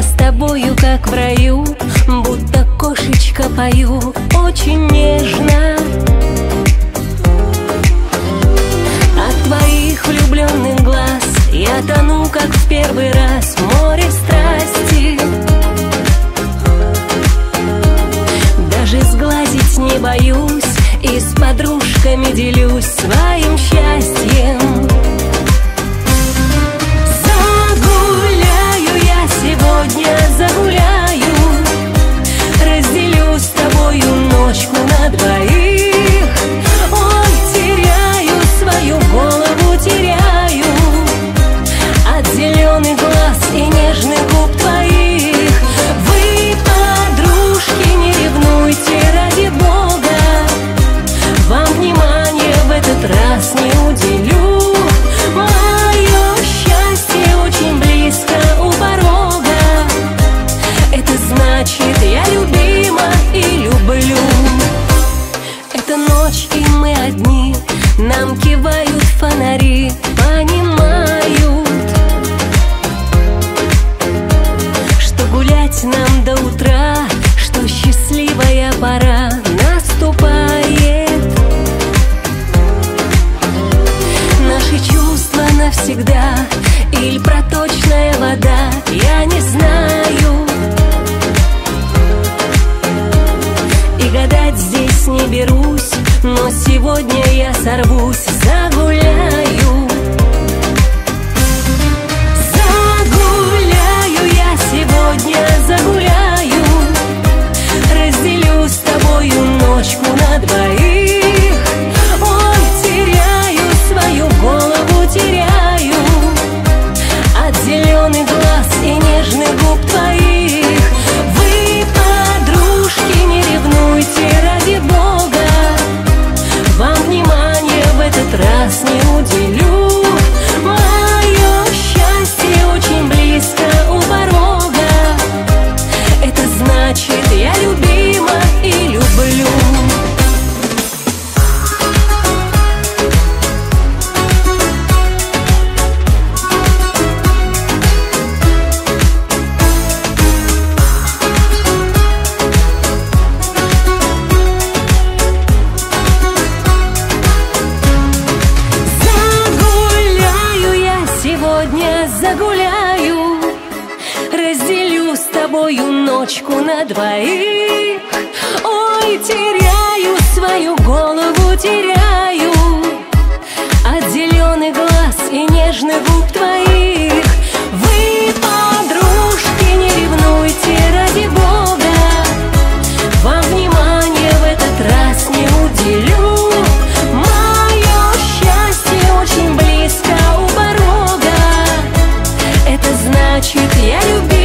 С тобою как в раю, будто кошечка пою Очень нежно. От твоих влюбленных глаз Я тону как в первый раз в море страсти. Даже сглазить не боюсь И с подружками делюсь своим счастьем. навсегда Или проточная вода Я не знаю. И гадать здесь не берусь Но сегодня я сорвусь. Загуляю. тобою ночку на двоих. Ой, теряю свою голову, теряю От зеленых глаз и нежных губ твоих. Вы, подружки, не ревнуйте ради Бога. Вам внимание в этот раз не уделю. Мое счастье очень близко у порога. Это значит, я люблю